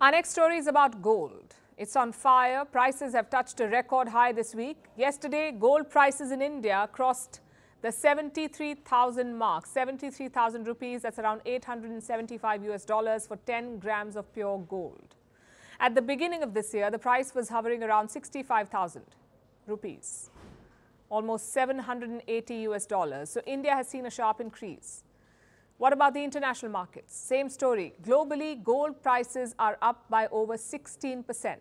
Our next story is about gold. It's on fire. Prices have touched a record high this week. Yesterday, gold prices in India crossed the 73,000 mark, 73,000 rupees, that's around 875 US dollars for 10 grams of pure gold. At the beginning of this year, the price was hovering around 65,000 rupees, almost 780 US dollars. So India has seen a sharp increase. What about the international markets? Same story. Globally, gold prices are up by over 16%.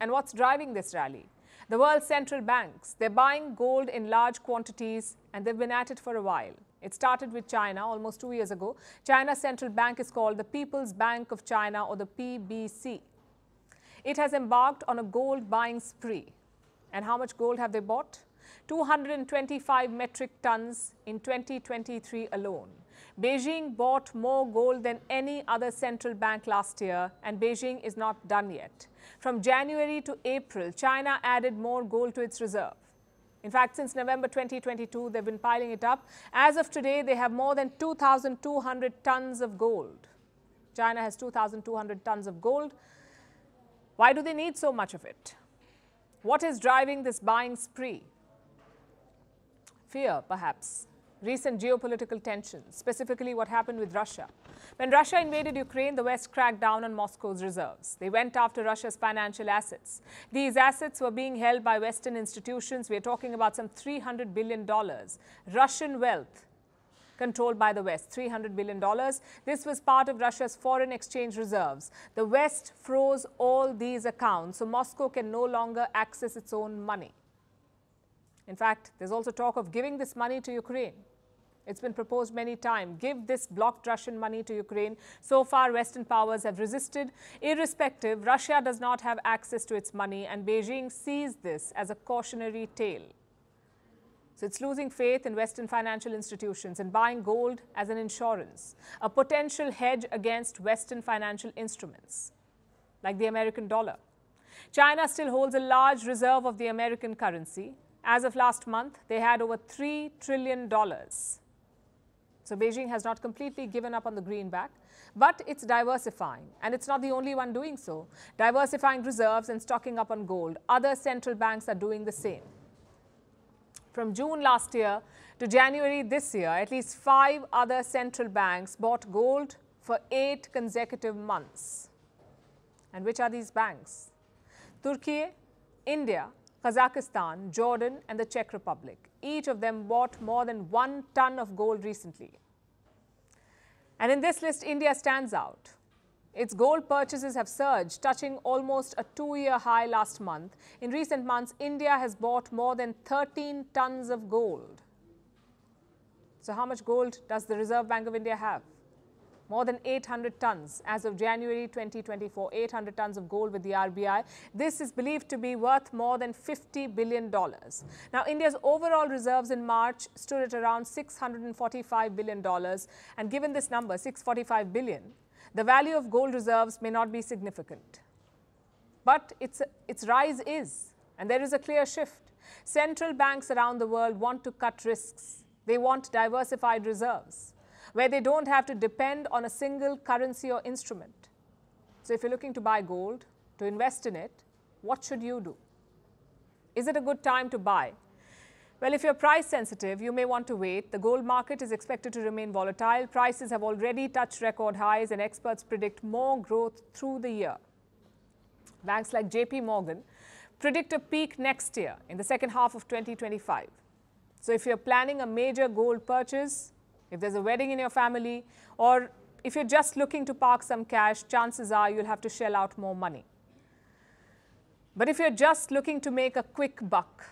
And what's driving this rally? The world's central banks, they're buying gold in large quantities and they've been at it for a while. It started with China almost two years ago. China's central bank is called the People's Bank of China or the PBC. It has embarked on a gold buying spree. And how much gold have they bought? 225 metric tons in 2023 alone. Beijing bought more gold than any other central bank last year, and Beijing is not done yet. From January to April, China added more gold to its reserve. In fact, since November 2022, they've been piling it up. As of today, they have more than 2,200 tons of gold. China has 2,200 tons of gold. Why do they need so much of it? What is driving this buying spree? Fear, perhaps. Recent geopolitical tensions, specifically what happened with Russia. When Russia invaded Ukraine, the West cracked down on Moscow's reserves. They went after Russia's financial assets. These assets were being held by Western institutions. We are talking about some $300 billion. Russian wealth controlled by the West, $300 billion. This was part of Russia's foreign exchange reserves. The West froze all these accounts, so Moscow can no longer access its own money. In fact, there's also talk of giving this money to Ukraine. It's been proposed many times. Give this blocked Russian money to Ukraine. So far, Western powers have resisted. Irrespective, Russia does not have access to its money, and Beijing sees this as a cautionary tale. So it's losing faith in Western financial institutions and buying gold as an insurance, a potential hedge against Western financial instruments, like the American dollar. China still holds a large reserve of the American currency. As of last month, they had over $3 trillion. So Beijing has not completely given up on the greenback, but it's diversifying. And it's not the only one doing so. Diversifying reserves and stocking up on gold. Other central banks are doing the same. From June last year to January this year, at least five other central banks bought gold for eight consecutive months. And which are these banks? Turkey, India, Kazakhstan, Jordan, and the Czech Republic. Each of them bought more than one ton of gold recently. And in this list, India stands out. Its gold purchases have surged, touching almost a two-year high last month. In recent months, India has bought more than 13 tons of gold. So how much gold does the Reserve Bank of India have? More than 800 tons as of January 2024, 800 tons of gold with the RBI. This is believed to be worth more than $50 billion. Now, India's overall reserves in March stood at around $645 billion. And given this number, 645 billion, the value of gold reserves may not be significant. But its, its rise is, and there is a clear shift. Central banks around the world want to cut risks. They want diversified reserves, where they don't have to depend on a single currency or instrument. So if you're looking to buy gold, to invest in it, what should you do? Is it a good time to buy? Well, if you're price sensitive, you may want to wait. The gold market is expected to remain volatile. Prices have already touched record highs and experts predict more growth through the year. Banks like JP Morgan predict a peak next year in the second half of 2025. So if you're planning a major gold purchase, if there's a wedding in your family, or if you're just looking to park some cash, chances are you'll have to shell out more money. But if you're just looking to make a quick buck,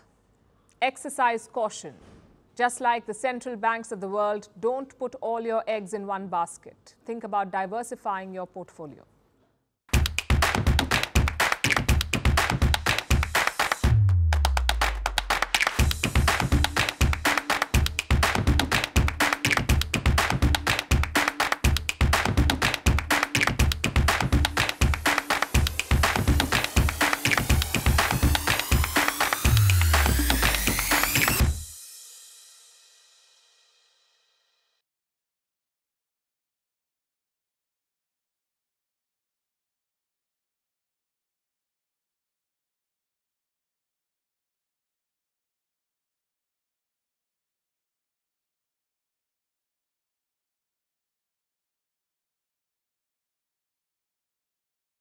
exercise caution. Just like the central banks of the world, don't put all your eggs in one basket. Think about diversifying your portfolio.